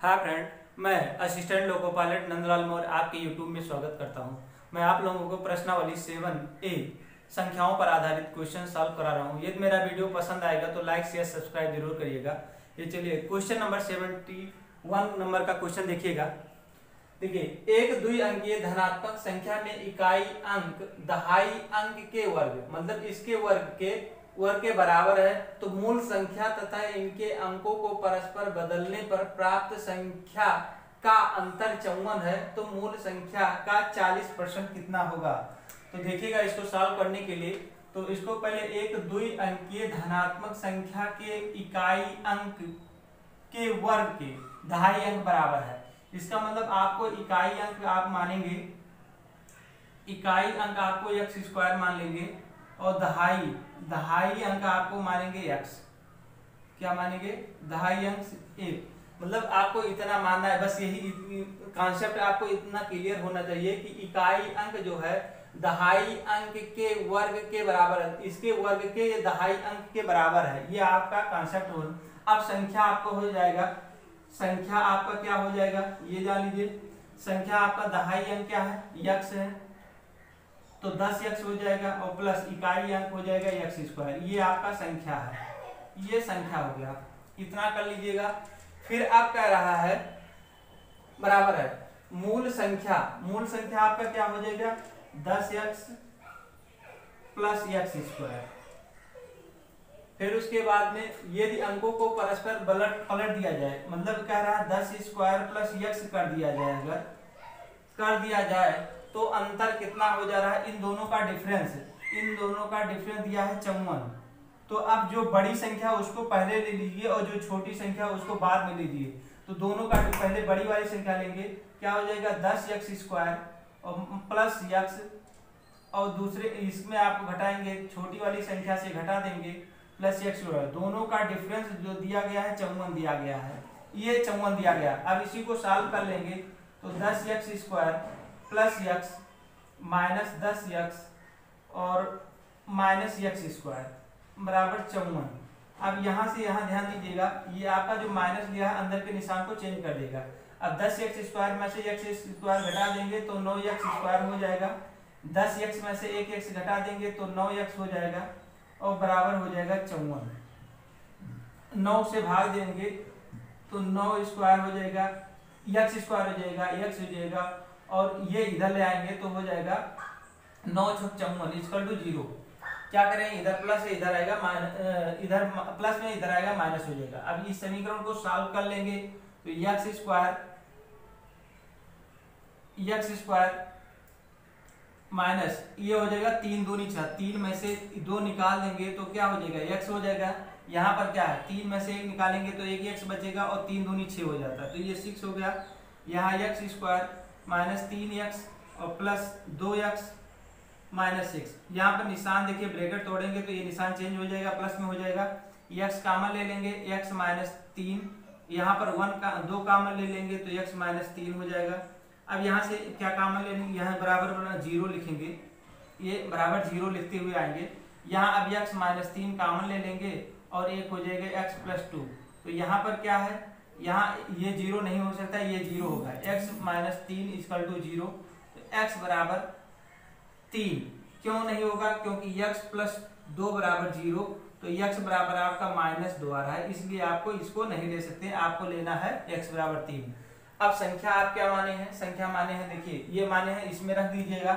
हाय friend, मैं assistant loco pilot Nandlal Maurya आपके YouTube में स्वागत करता हूँ। मैं आप लोगों को प्रश्नावली सेवन ए, संख्याओं पर आधारित क्वेश्चन सॉल्व करा रहा हूँ। यदि मेरा वीडियो पसंद आएगा तो लाइक शेयर सब्सक्राइब ज़रूर करिएगा। ये चलिए क्वेश्चन नंबर सेवेंटी नंबर का क्वेश्चन देखिएगा। देखिए, एक दुई अंकीय धनात्मक संख्या में इकाई अंक, दहाई अंक के वर्ग मतलब इसके वर्ग के वर्ग के बराबर है तो मूल संख्या तथा इनके अंकों को परस्पर बदलने पर प्राप्त संख्या का अंतर चौवन है तो मूल संख्या का 40 परसेंट कितना होगा? तो देखिएगा इसको सॉल्व करने के लिए तो इसको पहले एक दुई अंकीय धनात्मक संख्या के इकाई अंक के वर्ग के दहाई अंक बराबर है। इसका मतलब आपको इकाई अंक आप मानेंगे, इकाई अंक आपको एक्स स्क्वायर मान लेंगे, और दहाई दहाई अंक आपको मानेंगे एक्स क्या मानेंगे? दहाई अंक एक मतलब आपको इतना मानना है, बस यही कॉन्सेप्ट आपको इतना क्लियर होना चाहिए कि इकाई अंक जो है दहाई अंक के वर्ग के बराबर है। इसके वर्ग के दहाई अंक के बराबर है। ये आपका कॉन्सेप्ट हो। अब संख्या आपको हो जाएगा। संख्या आपका क्या हो जाएगा? ये जान लीजिए। संख्या आपका दहाई अंक क्या है? यक्स है। तो दस यक्स हो जाएगा और प्लस इकाई अंक हो जाएगा यक्स स्क्वायर ये आपका संख्या है। ये संख्या हो गया। इतना कर लीजिएगा। फिर आप कह रहा है, बराबर है। मूल संख्या। मूल संख्या आपका क्या हो जाएगा? दस यक्स प्लस यक्स स्क्वायर फिर उसके बाद में यदि अंकों को परस्पर पलट पलट दिया जाए मतलब कह रहा है दस स्क्वायर प्लस यक्स कर दिया जाए अगर, कर दिया जाए तो अंतर कितना हो जा रहा है? इन दोनों का डिफरेंस इन दोनों का डिफरेंस दिया है चौवन। तो अब जो बड़ी संख्या उसको पहले ले लीजिए और जो छोटी संख्या उसको बाद में लीजिए। तो दोनों का पहले बड़ी वाली संख्या लेंगे, क्या हो जाएगा? दस यक्स स्क्वायर और प्लस यक्स और दूसरे इसमें आप घटाएँगे, छोटी वाली संख्या से घटा देंगे प्लस यक्स दोनों का डिफरेंस जो दिया गया है, चौवन दिया गया है। ये चौवन दिया गया। अब इसी को सॉल्व कर लेंगे। तो दस x square plus x minus दस यक्स और माइनस यक्स स्क्वायर बराबर चौवन। अब यहाँ से यहाँ ध्यान दीजिएगा, ये आपका जो माइनस लिया है अंदर के निशान को चेंज कर देगा। अब दस एक्स स्क्वायर में से एक्स स्क्वायर घटा देंगे तो नौ एक्स स्क्वायर हो जाएगा। दस एक्स में से एक एक्स घटा देंगे तो नौ एक्स हो जाएगा और बराबर हो जाएगा चौवन। नौ से भाग देंगे तो नौ स्क्वायर हो जाएगा, यक्स स्क्वायर हो जाएगा एक्स हो जाएगा और ये इधर ले आएँगे तो हो जाएगा नौ छक चौवन इजकल टू ज़ीरो। क्या करें? इधर प्लस है, इधर आएगा इधर प्लस में इधर आएगा माइनस हो जाएगा। अब इस समीकरण को सॉल्व कर लेंगे तो x square x square minus ये हो जाएगा तीन दो नीचा तीन में से दो निकाल देंगे तो क्या हो जाएगा? यक्स हो जाएगा। यहाँ पर क्या है? तीन में से एक निकालेंगे तो एक एक्स बचेगा और तीन दो नीचे हो जाता है। तो ये सिक्स हो गया। यहाँ यक्स स्क्वायर माइनस तीन एक्स और प्लस दो एक्स माइनस सिक्स। यहाँ पर निशान देखिए, ब्रेकेट तोड़ेंगे तो ये निशान चेंज हो जाएगा, प्लस में हो जाएगा। एक्स कामन ले लेंगे, एक्स माइनस तीन। यहाँ पर वन का, दो कामन ले लेंगे तो एक्स माइनस तीन हो जाएगा। अब यहाँ से क्या कामन ले लेंगे, यहाँ बराबर ज़ीरो लिखेंगे। ये बराबर ज़ीरो लिखते हुए आएँगे। यहाँ अब एक्स माइनस तीन कामन ले लेंगे और एक हो जाएगा एक्स प्लस टू। तो यहाँ पर क्या है? यहाँ ये ज़ीरो नहीं हो सकता, ये ज़ीरो होगा। एक्स माइनस तीन इजकल टू ज़ीरो तो एक्स बराबर तीन। क्यों नहीं होगा? क्योंकि यक्स प्लस दो बराबर ज़ीरो तो यक्स बराबर आपका माइनस दो आ रहा है। इसलिए आपको इसको नहीं ले सकते, आपको लेना है एक्स बराबर तीन। अब संख्या आप क्या माने हैं? संख्या माने हैं, देखिए, ये माने हैं, इसमें रख दीजिएगा।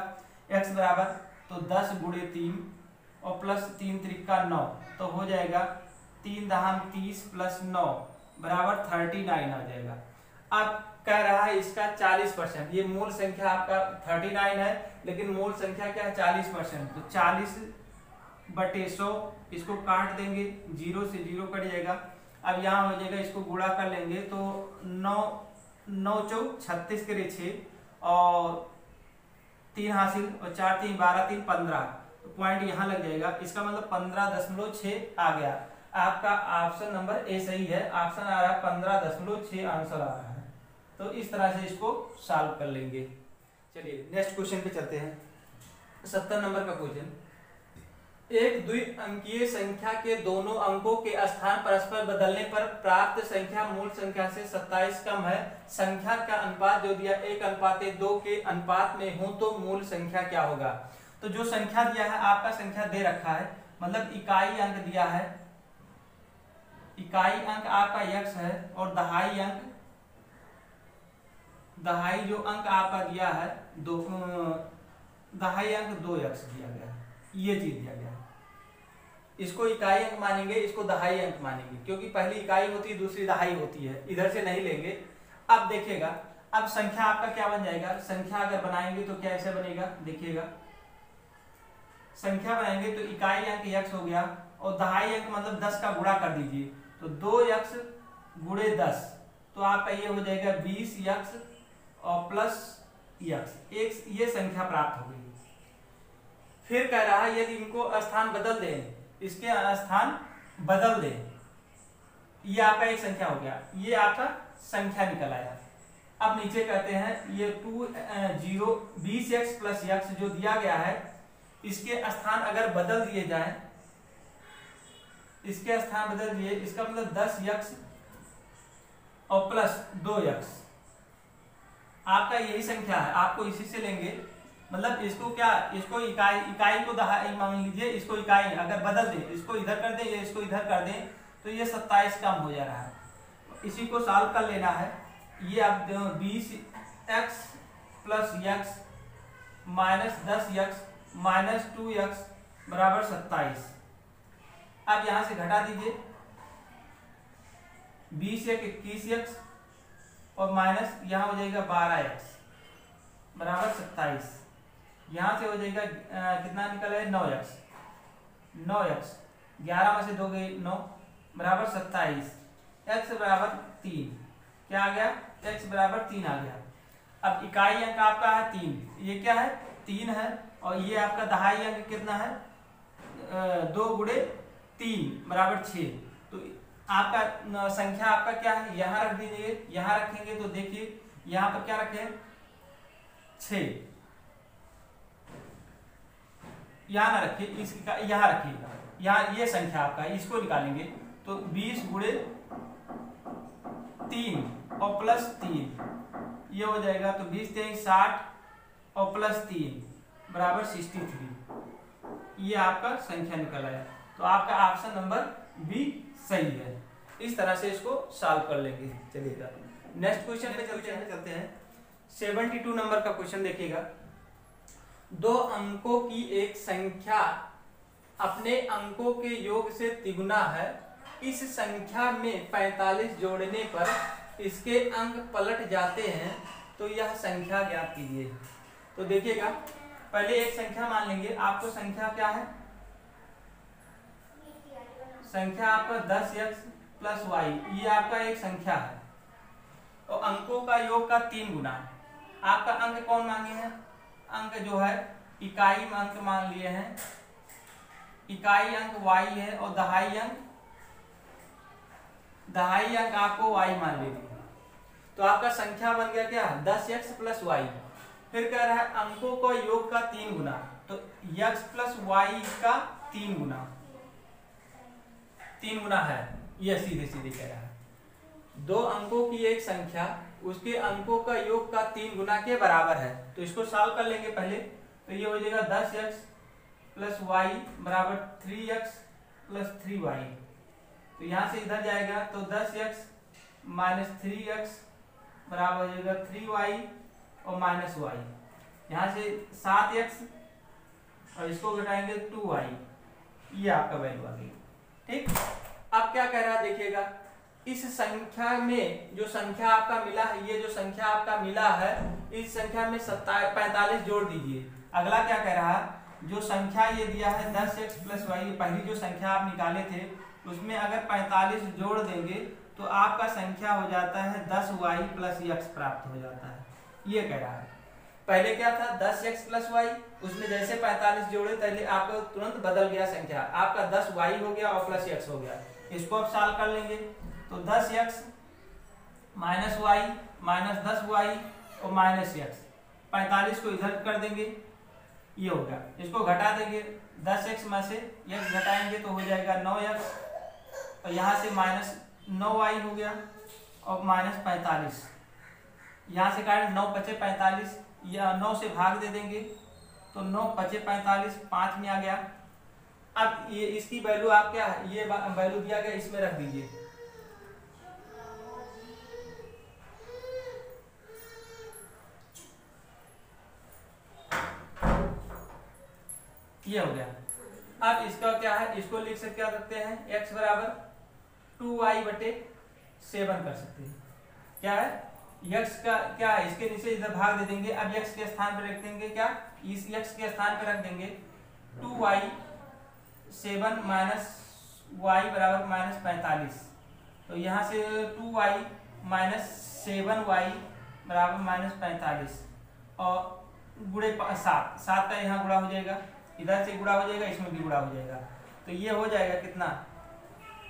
एक्स बराबर तो दस गुड़े तीन, और प्लस तीन त्रिका नौ तो हो जाएगा तीन दहान तीस प्लस नौ। बराबर थर्टी नाइन आ जाएगा। अब कह रहा है इसका चालीस परसेंट। ये मूल संख्या आपका थर्टी नाइन है, लेकिन मूल संख्या क्या है? चालीस परसेंट। तो चालीस बटे सौ, इसको काट देंगे। ज़ीरो से ज़ीरो कट जाएगा। अब यहाँ हो जाएगा, इसको गुड़ा कर लेंगे तो नौ नौ चौक छत्तीस के छः और तीन हासिल, और चार तीन बारह तीन पंद्रह। तो पॉइंट यहाँ लग जाएगा। इसका मतलब पंद्रह दशमलव छः आ गया। आपका ऑप्शन नंबर ए सही है। ऑप्शन आ रहा है पंद्रह दशमलव छह आंसर आ रहा है। तो इस तरह से इसको सॉल्व कर लेंगे। चलिए नेक्स्ट क्वेश्चन पे चलते हैं। सत्तर नंबर का क्वेश्चन एक द्वि अंकीय संख्या के दोनों अंकों के स्थान परस्पर बदलने पर प्राप्त संख्या मूल संख्या से 27 कम है। संख्या का अनुपात, जो दिया एक अनुपात दो के अनुपात में हो तो मूल संख्या क्या होगा? तो जो संख्या दिया है, आपका संख्या दे रखा है। मतलब इकाई अंक दिया है। इकाई अंक आपका यक्ष है और दहाई अंक, दहाई जो अंक आपका दिया है, दो दहाई अंक दो यक्ष दिया गया है, ये चीज़ दिया गया इसको इकाई अंक मानेंगे, इसको दहाई अंक मानेंगे, क्योंकि पहली इकाई होती है, दूसरी दहाई होती है, इधर से नहीं लेंगे। अब देखिएगा, अब संख्या आपका क्या बन जाएगा? संख्या अगर बनाएँगे तो क्या ऐसे बनेगा? देखिएगा। संख्या बनाएँगे तो इकाई अंक यक्ष हो गया, और दहाई अंक मतलब दस का गुणा कर दीजिए। तो दो यक्स गुड़े दस। तो आपका ये हो जाएगा बीस यक्स और प्लस यक्स। एक ये संख्या प्राप्त हो गई। फिर कह रहा है, यदि इनको स्थान बदल दें, इसके स्थान बदल दे, ये आपका एक संख्या हो गया। ये आपका संख्या निकल आया। अब नीचे कहते हैं, ये टू ज़ीरो, बीस एक्स प्लस एक्स जो दिया गया है, इसके स्थान अगर बदल दिए जाए इसके स्थान बदल दिए। इसका मतलब दस यक्स और प्लस दो यक्स आपका यही संख्या है। आपको इसी से लेंगे। मतलब इसको क्या? इसको इकाई इकाई को मान लीजिए, इसको इकाई अगर बदल दे, इसको इधर कर दे या इसको इधर कर दे तो ये सत्ताईस कम हो जा रहा है। इसी को सॉल्व कर लेना है। ये आप बीस एक्स प्लस एक्स माइनस दस यक्स माइनस टू एक्स बराबर सत्ताईस। अब यहाँ से घटा दीजिए। बीस एक इक्कीस एक्स और माइनस यहाँ हो जाएगा बारह एक्स, बराबर सत्ताईस। यहाँ से हो जाएगा कितना निकल है? नौ एक्स। नौ एक्स, ग्यारह में से दो गई नौ, बराबर सत्ताईस। एक्स बराबर तीन, क्या आ गया? एक्स बराबर तीन आ गया। अब इकाई अंक आपका है तीन। ये क्या है? तीन है और ये आपका दहाई अंक कितना है? दो गुड़े तीन बराबर छ तो आपका संख्या आपका क्या है? यहाँ रख दीजिए, यहाँ रखेंगे तो देखिए, यहाँ पर क्या रखे छ यहाँ ना रखिए, इसका यहाँ रखिएगा यहाँ ये संख्या आपका, इसको निकालेंगे तो 20 गुड़े तीन और प्लस तीन। ये हो जाएगा तो 20 तेईस साठ और प्लस तीन, बराबर सिक्सटी थ्री। ये आपका संख्या निकल आया। तो आपका ऑप्शन नंबर बी सही है। इस तरह से इसको सॉल्व कर लेंगे। चलिएगा। नेक्स्ट क्वेश्चन पे चलते हैं। चलते हैं। सेवेंटी टू नंबर का क्वेश्चन देखिएगा। दो अंकों की एक संख्या अपने अंकों के योग से तिगुना है। इस संख्या में 45 जोड़ने पर इसके अंक पलट जाते हैं तो यह संख्या ज्ञात कीजिए। तो देखिएगा पहले एक संख्या मान लेंगे। आपको संख्या क्या है? संख्या आपका दस एक्स प्लस वाई ये आपका एक संख्या है। और अंकों का योग का तीन गुना आपका अंक कौन मांगे हैं? अंक जो है, इकाई अंक मान लिए हैं। इकाई अंक वाई है और दहाई अंक दहाई अंक आपको वाई मान लीजिए तो आपका संख्या बन गया क्या? दस एक्स प्लस वाई फिर कह रहा है, अंकों का योग का तीन गुना। तो x प्लस वाई का तीन गुना। तीन गुना है। यह सीधे सीधे कह रहा है। दो अंकों की एक संख्या, उसके अंकों का योग का तीन गुना के बराबर है। तो इसको सॉल्व कर लेंगे पहले। तो ये हो जाएगा दस एक्स प्लस वाई बराबर three x plus three y तो यहाँ से इधर जाएगा तो दस एक्स माइनस थ्री एक्स बराबर हो जाएगा थ्री वाई और माइनस वाई यहाँ से सात एक्स और इसको घटाएँगे टू वाई ये आपका वैल्यू आ गई ठीक? अब क्या कह रहा है देखिएगा? इस संख्या में जो संख्या आपका मिला है, ये जो संख्या आपका मिला है, इस संख्या में सत्ताईस पैंतालीस जोड़ दीजिए। अगला क्या कह रहा है? जो संख्या ये दिया है, दस एक्स प्लस वाई पहली जो संख्या आप निकाले थे, उसमें अगर पैंतालीस जोड़ देंगे तो आपका संख्या हो जाता है दस वाई प्लस एक्स प्राप्त हो जाता है। ये कह रहा है। पहले क्या था? दस एक्स प्लस वाई उसमें जैसे पैंतालीस जोड़े, पहले आपको तुरंत बदल गया संख्या। आपका दस वाई हो गया और प्लस एक्स हो गया। इसको आप साल कर लेंगे। तो दस एक्स माइनस वाई माइनस दस वाई और माइनस एक्स पैंतालीस को इधर कर देंगे। ये हो गया। इसको घटा देंगे। दस एक्स में से एक्स घटाएँगे तो हो जाएगा नौ एक्स और यहाँ से माइनस नौ वाई हो गया और माइनस पैंतालीस। यहाँ से काट नौ पचे पैंतालीस। या नौ से भाग दे देंगे। तो नौ पचे पैंतालीस, पाँच में आ गया। अब ये, इसकी वैल्यू आप क्या, ये वैल्यू दिया गया, इसमें रख दीजिए। ये हो गया। अब इसका क्या है, इसको लिख सकते क्या सकते हैं, x बराबर टू वाई बटे सेवन कर सकते हैं। क्या है? X का क्या है? इसके नीचे इधर भाग दे देंगे। अब x के स्थान पर रख देंगे क्या? इस x के स्थान पर रख देंगे। Two y seven minus y बराबर माइनस पैंतालीस। तो यहाँ से two y minus seven y बराबर माइनस पैंतालीस। और गुड़े सात। सात का यहाँ गुड़ा हो जाएगा। इधर से गुड़ा हो जाएगा, इसमें भी गुड़ा हो जाएगा। तो ये हो जाएगा कितना?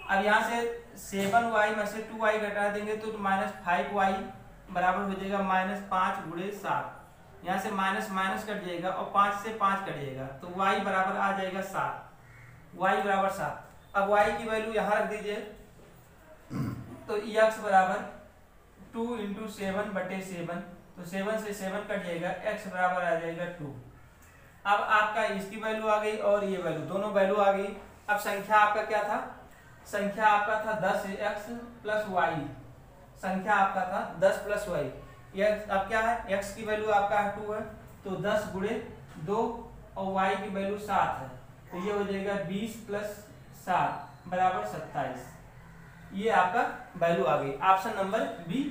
अब यहाँ से सेवन वाई में से टू वाई घटा देंगे तो माइनस फाइव वाई बराबर हो जाएगा माइनस पाँच गुड़े सात। यहाँ से माइनस माइनस कट जाएगा और पाँच से पाँच कट जाएगा। तो वाई बराबर आ जाएगा सात। वाई बराबर सात। अब वाई की वैल्यू यहाँ रख दीजिए। तो एक्स बराबर टू इंटू सेवन बटे सेवन तो सेवन से सेवन कट जाएगा। एक्स बराबर आ जाएगा टू अब आपका इसकी वैल्यू आ गई और ये वैल्यू दोनों वैल्यू आ गई। अब संख्या आपका क्या था? संख्या आपका था दस एक्स प्लस वाई संख्या आपका था दस प्लस वाई अब क्या है? एक्स की वैल्यू आपका है टू है तो दस गुड़े दो और वाई की वैल्यू सात है। तो ये हो जाएगा बीस प्लस सात बराबर सत्ताईस। ये आपका वैल्यू आ गई। ऑप्शन नंबर बी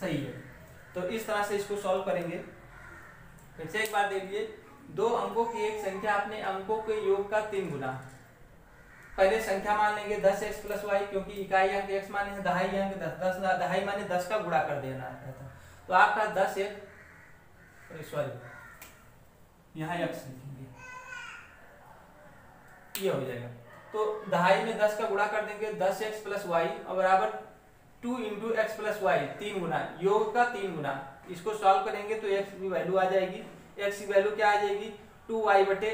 सही है। तो इस तरह से इसको सॉल्व करेंगे। फिर से एक बार देख लीजिए। दो अंकों की एक संख्या अपने अंकों के योग का तीन गुना। पहले संख्या मान लेंगे दस एक्स प्लस वाई क्योंकि इकाई अंक एक्स माने दहाई अंक दस दस दहाई माने दस का गुणा कर देना है तो। आपका दस एक सॉरी यहाँ एक्स लिखेंगे। ये हो जाएगा। तो दहाई में दस का गुणा कर देंगे, दस एक्स प्लस वाई और बराबर two into x plus y तीन गुना, योग का तीन गुना। इसको सॉल्व करेंगे तो एक्स की वैल्यू आ जाएगी। एक्स की वैल्यू क्या आ जाएगी? टू वाई बटे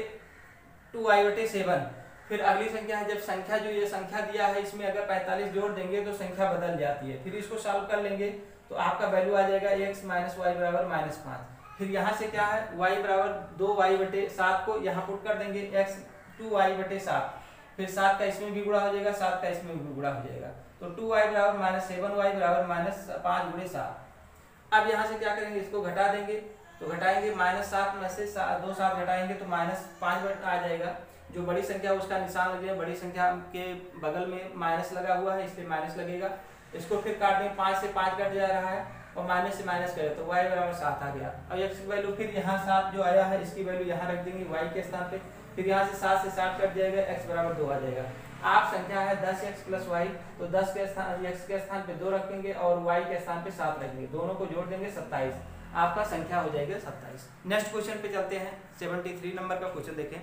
टू वाई बटे सेवन फिर अगली संख्या है जब संख्या जो ये संख्या दिया है इसमें अगर 45 जोड़ देंगे तो संख्या बदल जाती है। फिर इसको सॉल्व कर लेंगे तो आपका वैल्यू आ जाएगा एक्स माइनस वाई बराबर माइनस पाँच। फिर यहाँ से क्या है y बराबर दो वाई बटे सात को यहाँ पुट कर देंगे x टू वाई बटे सात। फिर सात का इसमें भी गुड़ा हो जाएगा सात का इसमें भी गुड़ा हो जाएगा। तो टू वाई बराबर माइनस सेवन वाई बराबर माइनस पाँच गुड़े सात। अब यहाँ से क्या करेंगे इसको घटा देंगे। तो घटाएँगे माइनस सात में सा, दो सात घटाएँगे तो माइनस पाँच आ जाएगा। जो बड़ी संख्या उसका निशान लगेगा बड़ी संख्या के बगल में माइनस लगा हुआ है, इसलिए माइनस लगेगा। इसको फिर काट देंगे पाँच से पाँच कट जा रहा है और माइनस से माइनस करें तो वाई बराबर सात आ गया। और एक्स की वैल्यू फिर यहाँ सात जो आया है, इसकी वैल्यू यहाँ रख देंगे वाई के स्थान पे। फिर यहाँ से सात से सात कट जाएगा एक्स बराबर दो आ जाएगा। आप संख्या है दस एक्स प्लस वाई तो दस के स्थान एक्स के स्थान पे दो रखेंगे और वाई के स्थान पे सात रखेंगे। दोनों को जोड़ देंगे सत्ताईस। आपका संख्या हो जाएगा सत्ताईस। नेक्स्ट क्वेश्चन पे चलते हैं। सेवेंटी थ्री नंबर का क्वेश्चन देखें।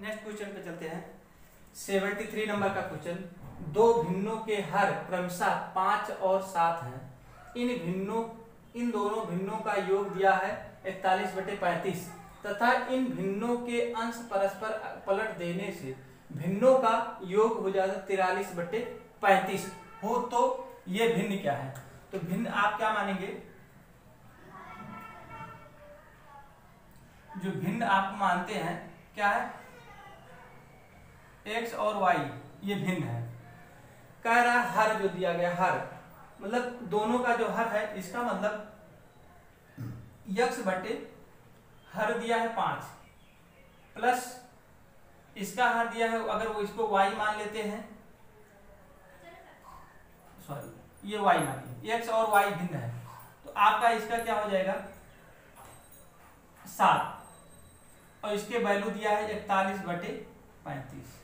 नेक्स्ट क्वेश्चन पे चलते हैं। सेवेंटी थ्री नंबर का क्वेश्चन दो भिन्नों के हर क्रमशः पाँच और सात हैं। इन भिन्नों, इन दोनों भिन्नों का योग दिया है इकतालीस बटे पैंतीस। तथा इन भिन्नों के अंश परस्पर पलट देने से भिन्नों का योग हो जाता है तिरालीस बटे पैंतीस। हो तो ये भिन्न क्या है? तो भिन्न आप क्या मानेंगे? जो भिन्न आप मानते हैं, क्या है? एक्स और वाई, ये भिन्न है। कह रहा हर जो दिया गया, हर। मतलब दोनों का जो हर है, इसका मतलब यक्स बटे हर दिया है पाँच। प्लस इसका हर दिया है, अगर वो इसको वाई मान लेते हैं सॉरी ये वाई मानिए एक्स और वाई भिन्न है। तो आपका इसका क्या हो जाएगा? सात। और इसके वैल्यू दिया है इकतालीस बटे पैंतीस।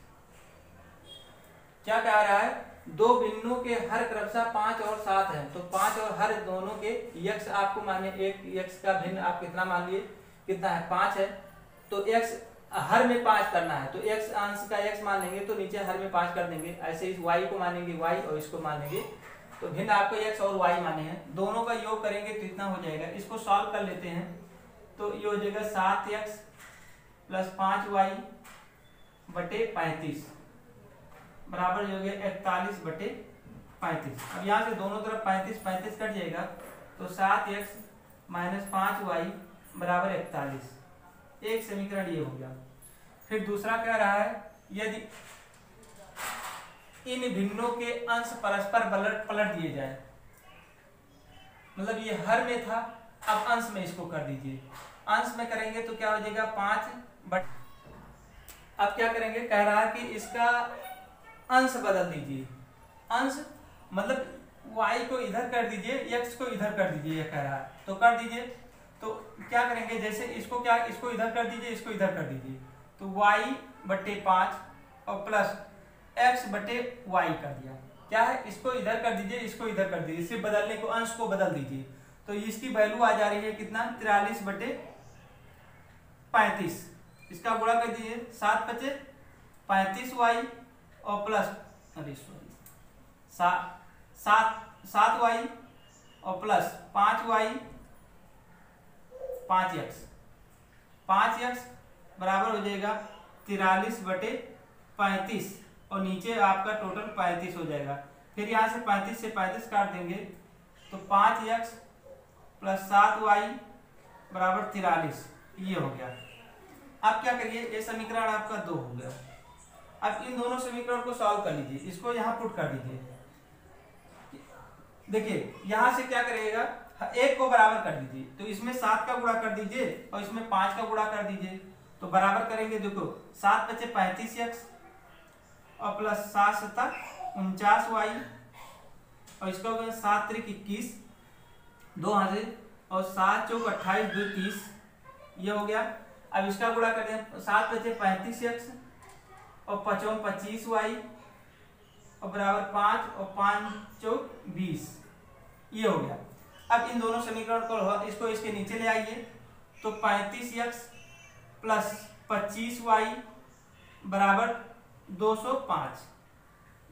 क्या कह रहा है? दो बिंदुओं के हर क्रमशः पाँच और सात है। तो पाँच और हर दोनों के यक्स आपको माने एक यक्स का भिन्न आप कितना मान लिए? कितना है? पाँच है। तो एक्स हर में पाँच करना है। तो एक्स अंश का एक्स मान लेंगे तो नीचे हर में पाँच कर देंगे। ऐसे इस वाई को मानेंगे वाई और इसको मानेंगे। तो भिन्न आपको एक्स और वाई माने हैं। दोनों का योग करेंगे तो इतना हो जाएगा। इसको सॉल्व कर लेते हैं। तो ये हो जाएगा सात एक्स प्लस पाँच वाई बटे पैंतीस। बराबर हो गया इकतालीस बटे पैंतीस। अब यहाँ से दोनों तरफ़ पैंतीस पैंतीस कट जाएगा तो सात एक्स माइनस पाँच वाई बराबर इकतालीस। एक समीकरण ये हो गया। फिर दूसरा कह रहा है? यदि इन भिन्नों के अंश परस्पर पलट पलट दिए जाए मतलब ये हर में था, अब अंश में इसको कर दीजिए। अंश में करेंगे तो क्या हो जाएगा? पाँच बट अब क्या करेंगे? कह रहा है कि इसका अंश बदल दीजिए। अंश मतलब y को इधर कर दीजिए, x को इधर कर दीजिए कह रहा है। तो कर दीजिए। तो क्या करेंगे? जैसे इसको क्या, इसको इधर कर दीजिए, इसको इधर कर दीजिए। तो y बटे पाँच और प्लस x बटे y कर दिया। क्या है? इसको इधर कर दीजिए, इसको इधर कर दीजिए। सिर्फ़ बदलने को अंश को बदल दीजिए। तो इसकी वैल्यू आ जा रही है कितना? तिरालीस बटे पैंतीस। इसका गुणा कर दीजिए, सात बचे पैंतीस वाई और प्लस, अरे सॉरी सात सात वाई और प्लस पाँच वाई, पाँच एक्स पाँच एक्स बराबर हो जाएगा तिरालीस बटे पैंतीस और नीचे आपका टोटल पैंतीस हो जाएगा। फिर यहाँ से पैंतीस से पैंतीस काट देंगे तो पाँच एक्स प्लस सात वाई बराबर तिरालीस, ये हो गया। अब क्या करिए, ये समीकरण आपका दो हो गया। अब इन दोनों समीकरण को सॉल्व कर लीजिए। इसको यहाँ पुट कर दीजिए। देखिए, यहाँ से क्या करिएगा? एक को बराबर कर दीजिए। तो इसमें सात का गुणा कर दीजिए और इसमें पाँच का गुणा कर दीजिए। तो बराबर करेंगे, देखो, सात बचे पैंतीस एक्स और प्लस सात सत्ता उनचास वाई। और इसका हो गया सात त्रिक इक्कीस, दो हज़ार और सात चौक अट्ठाईस, दो तीस। ये हो गया। अब इसका गुणा कर दें। सात बचे पैंतीस एक्स और पचौन पच्चीस वाई और बराबर पाँच और पाँच चौक बीस। ये हो गया। अब इन दोनों समीकरण को इसको इसके नीचे ले आइए। तो पैंतीस एक्स प्लस पच्चीस वाई बराबर दो सौ पाँच।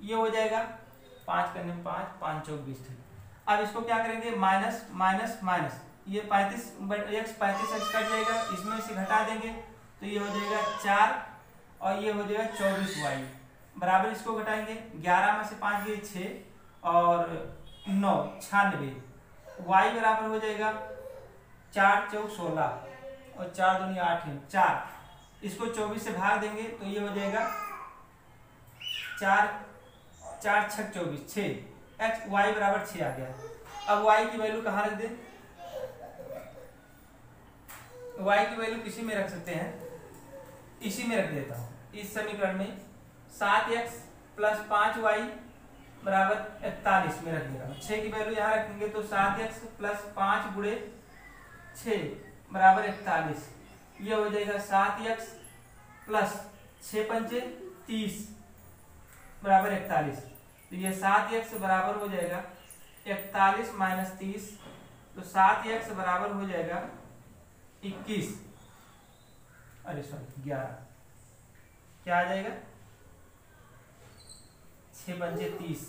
ये हो जाएगा पाँच करने में पाँच पाँच चौक बीस अब इसको क्या करेंगे? Minus minus minus. ये पैंतीस, एक्स पैंतीस एक्स कट जाएगा, इसमें से घटा देंगे। तो ये हो जाएगा चार और ये हो जाएगा चौबीस वाई। बराबर इसको घटाएँगे, ग्यारह में से पाँच गए छ, और नौ छियानवे वाई बराबर हो जाएगा चार चौक सोलह, और चार दुनिया आठ है, चार। इसको चौबीस से भाग देंगे तो ये हो जाएगा चार चार छक चौबीस, छ। एक्स वाई बराबर छ आ गया। अब वाई की वैल्यू कहाँ रख दें? वाई की वैल्यू किसी में रख सकते हैं? इसी में रख देता हूँ। इस समीकरण में सात एक्स प्लस पाँच वाई बराबर इकतालीस में रख देगा छह की वैल्यू यहाँ रखेंगे तो सात एक्स प्लस पाँच गुड़े छ बराबर इकतालीस। ये हो जाएगा सात एक्स प्लस छ पंचे तीस बराबर इकतालीस। तो ये सात एक्स बराबर हो जाएगा इकतालीस माइनस तीस। तो सात एक्स बराबर हो जाएगा इक्कीस। अरे सॉरी, ग्यारह। क्या आ जाएगा? छ पंजे तीस।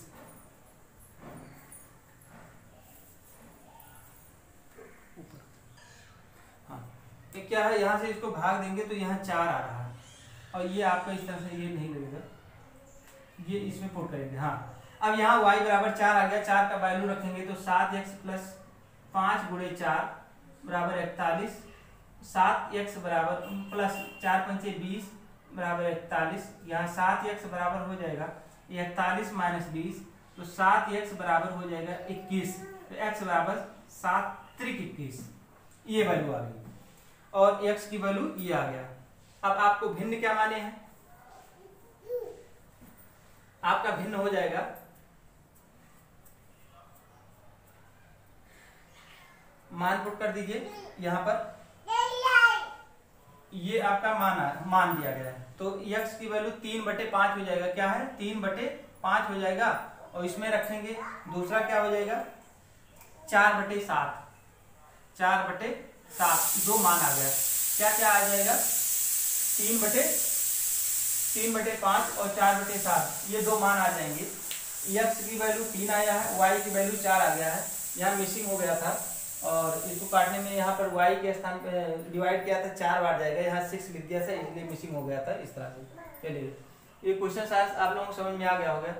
हाँ क्या है? यहाँ से इसको भाग देंगे तो यहाँ चार आ रहा है। और ये आपका इस तरह से ये नहीं लगेगा। ये इसमें पुट करेंगे हाँ। अब यहाँ y बराबर चार आ गया। चार का वैल्यू रखेंगे तो सात एक्स प्लस पाँच गुड़े चार बराबर इकतालीस। सात एक्स बराबर प्लस चार पंचे बीस। बराबर इकतालीस, यहाँ सात एक्स बराबर हो जाएगा इकतालीस माइनस बीस तो सात एक्स बराबर हो जाएगा इक्कीस तो एक्स बराबर सात त्रिक इक्कीस, ये वैल्यू आ गई। और एक्स की वैल्यू ये आ गया। अब आपको भिन्न क्या माने हैं? आपका भिन्न हो जाएगा। मान पुट कर दीजिए, यहाँ पर। ये आपका मान मान दिया गया है। तो x की वैल्यू तीन बटे पाँच हो जाएगा। क्या है? तीन बटे पाँच हो जाएगा। और इसमें रखेंगे, दूसरा क्या हो जाएगा? चार बटे सात। चार बटे सात। दो मान आ गया। क्या क्या आ जाएगा? तीन बटे तीन बटे पाँच और चार बटे सात। ये दो मान आ जाएँगे। यक्स की वैल्यू तीन आया है वाई की वैल्यू चार आ गया है। यहाँ मिसिंग हो गया था। और इसको काटने में यहाँ पर वाई के स्थान पे डिवाइड किया था, चार बार जाएगा। यहाँ सिक्स लिख दिया था इसलिए मिसिंग हो गया था, इस तरह से। चलिए, ये क्वेश्चन शायद आप लोगों को समझ में आ गया होगा।